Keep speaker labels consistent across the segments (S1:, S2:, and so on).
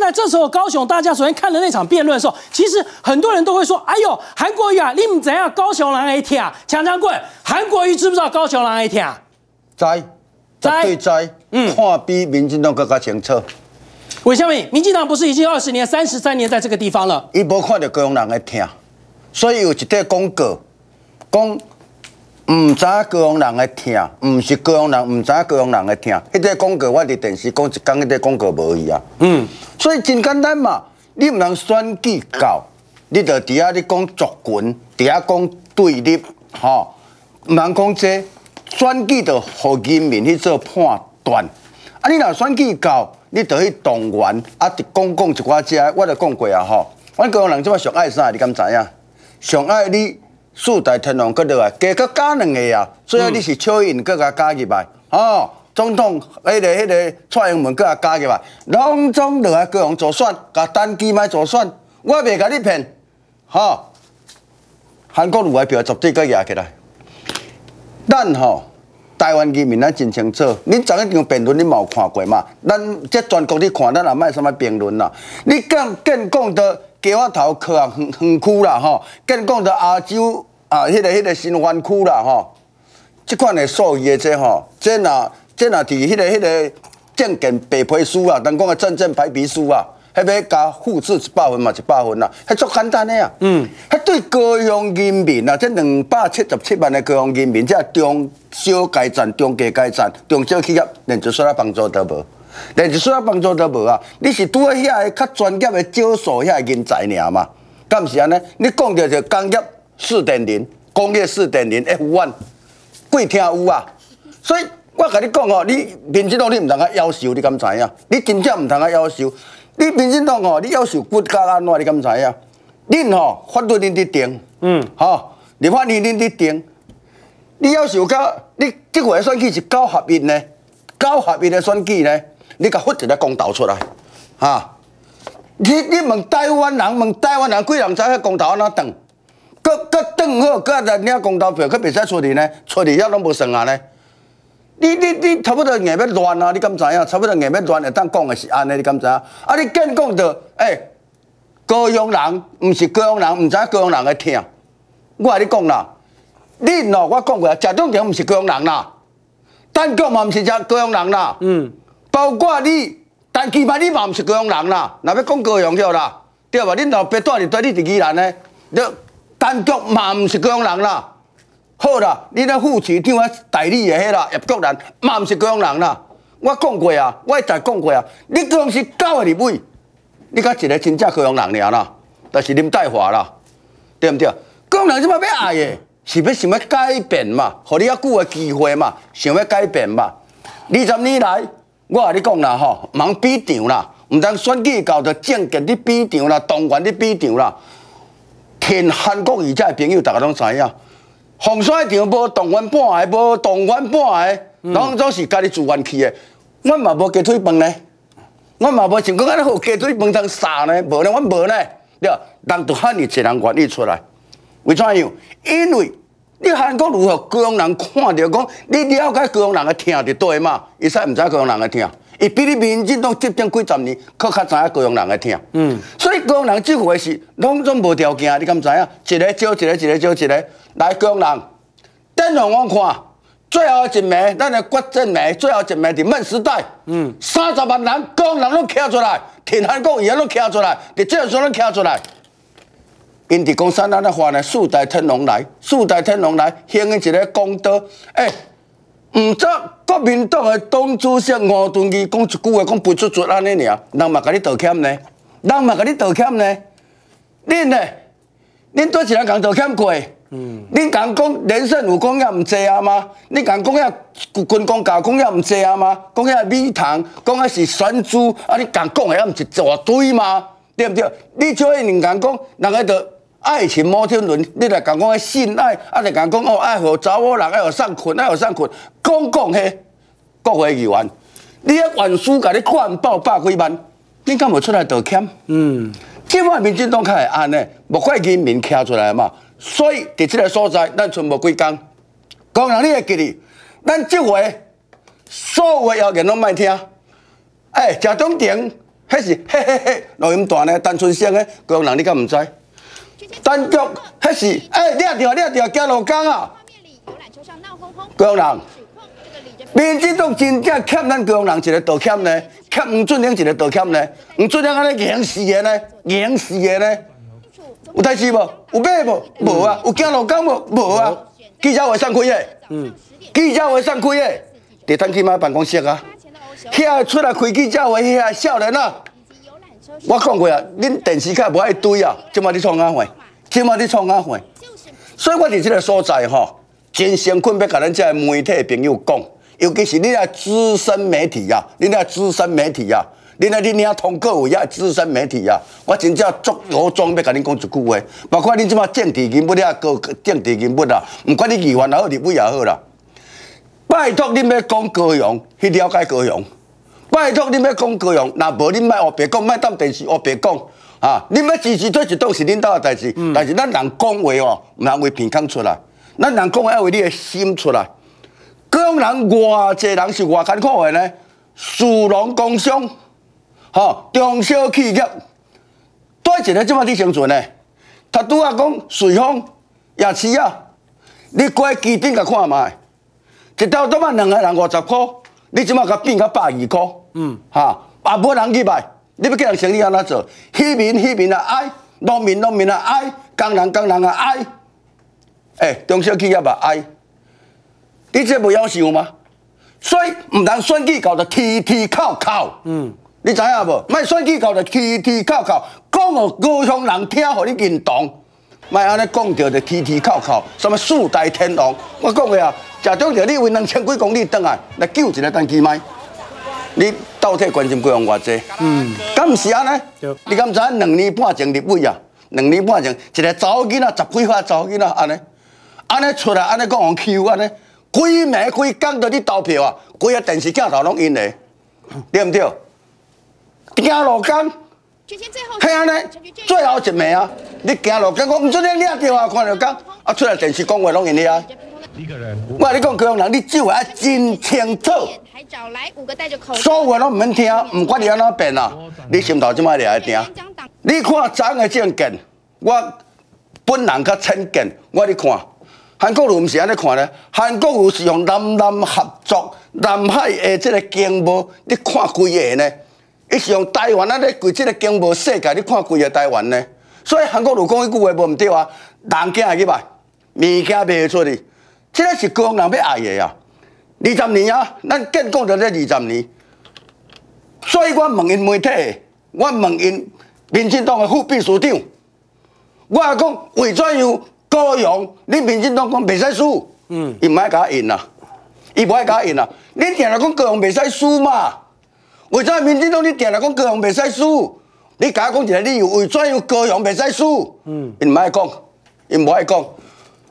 S1: 现在这时候高雄，大家昨天看了那场辩论的时候，其实很多人都会说：“哎呦，韩国瑜啊，你们怎样高雄人 A T 啊？”强强棍，韩国瑜知不知道高雄人 A T 啊？
S2: 知，绝对知，嗯，看比民进党更加清楚。
S1: 韦小敏，民进党不是已经二十年、三十三年在这个地方了？
S2: 伊无看到高雄人的听，所以有一块广告讲。唔知高雄人的听，毋是高雄人，毋知高雄人的听。迄个广告我伫电视讲一讲，迄个广告无去啊。嗯，所以真简单嘛，你毋通选举到，你著伫遐咧讲族群，伫遐讲对立，吼，毋通讲这选举著互人民去做判断。啊，你若选举到，你著去动员，啊，讲讲一寡遮，我著讲过啊，吼，阮高雄人即摆上爱啥？你敢知影？上爱你。四大天王搁落来，加搁加两个啊！最后你是蚯蚓搁甲加入来，哦，总统迄个迄个蔡英文搁甲加入来，拢总落来各样做选，甲单机卖做选，我袂甲你骗，吼！韩国如来票绝对搁压起来。咱吼，台湾人民咱真清楚，恁昨一场辩论你冇看过嘛？咱即全国你看，咱也卖什么评论啦？你讲更讲的。鸡仔头科啊，园园区啦吼，更讲到亚洲啊，迄个迄个新湾区啦吼，即款的数字的这吼，这若这若伫迄个迄个证件白皮书啊，当讲的证件白皮书啊，迄要加复制一百分嘛，一百分啦，迄足简单诶啊。嗯，迄对高雄人民啊，这两百七十七万的高雄人民，这中小阶层、中低阶层、中小企业，连一丝仔帮助都无。连一丝仔帮助都无啊！你是拄啊遐个较专业的少数遐个人才尔嘛？敢毋是安尼？你讲着就工业四点零，工业四点零 F one，贵听有啊！所以我甲你讲哦，你民进党你毋通啊要求，你敢知影？你真正毋通啊要求。你民进党哦，你要求国家安怎？你敢知影？恁吼法律恁伫定，嗯，吼立法院恁伫定。你要求到你即回选举是搞合一呢？搞合一的选举呢？你甲发一个公道出来，哈！你你问台湾人，问台湾人，几人知影公道安怎断？搁搁断好，搁来领公道票，搁袂使出去呢？出去遐拢无算啊呢？你你你差不多硬要乱啊！你敢知影？差不多硬要乱，会当讲的是安尼，你敢知影？啊！你见讲到，诶，高雄人毋是高雄人，毋知高雄人会听。我甲你讲啦，你喏，我讲过，贾中庭毋是高雄人啦，陈国嘛毋是只高雄人啦。嗯。包括你，但起码你嘛毋是高雄人啦，若要讲高雄了啦，对吧？恁老爸住伫在你伫宜兰呢，你但国嘛毋是高雄人啦。好啦，你那副市长啊代理的迄啦叶国兰嘛毋是高雄人啦。我讲过啊，我一再讲过啊，你讲是狗的立委，你甲一个真正高雄人尔啦，但是林代华啦，对毋对？高雄人即摆要爱的，是要想要改变嘛？互你较久的机会嘛？想要改变嘛？二十年来。我甲你讲啦吼，忙比场啦，毋通选举搞着政见的比场啦，动员的比场啦。天韩国瑜这朋友，大家拢知影，洪山场无动员半个，无动员半个，拢总是家己自愿去的。阮嘛无鸡腿饭呢，阮嘛无想讲安尼好鸡腿饭通杀呢，无呢，阮无呢。对，人都喊你一人愿意出来，为怎样？因为你韩国如何高雄人看到讲，你了解高雄人的听就对嘛？伊使毋知高雄人的听，伊比你民进党执政几十年，佫较知影高雄人的听。嗯，所以高雄人即回是拢总无条件，你敢知影？一个招一个，一个招一个，来高雄人，等让我看，最后一名，咱的决战枚，最后一名伫闷时代，嗯，三十万人，高雄人拢站出来，挺韩国瑜拢站出来，伫这时候拢站出来。因伫讲啥安尼话呢？四代天龙来，四代天龙来，兴一个功德。哎，毋则国民党诶党主席吴敦义讲一句话，讲不出出安尼尔，人嘛甲你道歉呢？人嘛甲你道歉呢？恁呢？恁多一人共道歉过？嗯。恁共讲连胜武讲遐毋济啊吗？恁共讲遐军功教讲遐毋济啊吗？讲遐米糖，讲遐是选猪，啊！你共讲诶遐毋是一大堆吗？对毋对？你做迄两共讲，人个着。爱情摩天轮，你来讲讲性爱，啊，来讲讲哦，爱互查某人，爱互上困，爱互上困，讲讲嘿，国会议员，你啊原书甲你灌爆百几万，你敢无出来道歉？嗯，即摆民进党较会安尼，无怪人民徛出来嘛。所以伫即个所在，咱剩无几工，讲人你会记哩，咱即回所有谣言拢莫听。哎，贾中庭。迄是嘿嘿嘿录音带呢，单纯声的高雄人，你敢毋知？单脚迄是哎，掠着掠着，惊落江啊！高雄人，民进党真正欠咱高雄人一个道歉呢，欠吴俊英一个道歉呢，吴俊英安尼硬死的呢，硬死的呢，有代志无？有买无？无啊！有惊落江无？无啊！记者会散开的，嗯，记者会散开的，伫咱起码办公室啊，遐出来开记者会遐少年啊！我讲过啊，恁电视卡无爱堆啊，即马你创啥货？即马你创啥货？所以我伫即个所在吼，真诚恳要甲咱遮媒体朋友讲，尤其是你啊资深媒体啊，你啊资深媒体啊，你啊你领通告有遐资深媒体啊，我真正足有装要甲恁讲一句话，包括恁即马政治人物啊，个政治人物啊，毋管你议员也好，立委也好啦，拜托恁要讲高雄，去了解高雄。拜托，你要讲高雄，那无你莫学白讲，莫当电视学白讲啊！你要支持做一档是领导的代志，但是咱人讲话哦，毋通为鼻孔出来，咱人讲话要为你的心出来。高雄人偌济人是偌艰苦的呢？属农工商，吼中小企业，对一个即么伫生存呢？他拄啊讲瑞丰夜市啊，你过机顶甲看卖，一条多嘛两个人五十箍。你即马甲变甲百二箍，嗯，哈，啊无人去卖，你要叫人生意安怎做？虚民虚民啊爱，农民农民啊爱，工人工人啊爱，诶，中小企业嘛爱，你这无要想吗？所以毋通选举搞得提提靠靠，嗯，你知影无？莫选举搞得提提靠靠，讲互高雄人听，互你认同，莫安尼讲着就提提靠靠，什么四大天王，我讲个啊。食中着你为两千几公里转来来救一个单机麦，你到底关心几样偌济？嗯，敢毋是安尼？你敢知影两年半前入位啊？两年半前一个查某囡仔十几岁查某囡仔安尼，安尼出来安尼讲互 Q 安尼，规暝规工都伫投票啊，规个电视镜头拢因的，对毋对？行路工，嘿安尼，最后一暝啊，你行路工，我毋准你掠着啊，看着讲啊，出来电视讲话拢因你啊。一个人，我你讲高雄人，你就要真清楚。还找来五个戴着口罩，说话拢唔免听，唔管你安怎变啊，你心头即摆来听。你看昨个证件，我本人较亲见，我你看，韩国瑜唔是安尼看咧，韩国瑜是用南南合作、南海的这个经贸，你看规个呢？伊是用台湾安尼规这个经贸世界，你看规个台湾呢？所以韩国瑜讲一句话无唔对啊，人惊去吧，物件卖出去。这个是高雄人要爱的啊！二十年啊，咱建国就这二十年，所以我问因媒体，我问因民进党的副秘书长，我讲为怎样高雄？你民进党讲袂使输，嗯，伊唔爱甲我赢啦，伊唔爱甲我赢啦。你定来讲高雄袂使输嘛？为怎样民进党你定来讲高雄袂使输？你甲我讲一个理由，为怎样高雄袂使输？嗯，伊唔爱讲，伊唔爱讲，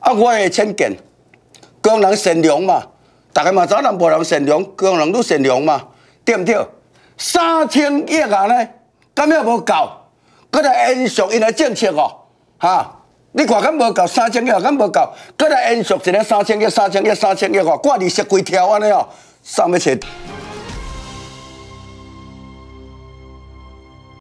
S2: 啊，我的浅见。工人善良嘛，大家嘛知南部人善良，工人都善良嘛，对毋对？三千亿啊呢，敢要无够？搁来延续因的政策哦，哈！你看敢无够三千亿，敢无够？搁来延续一个三千亿、三千亿、三千亿哦，挂二十几条安尼哦，上要找。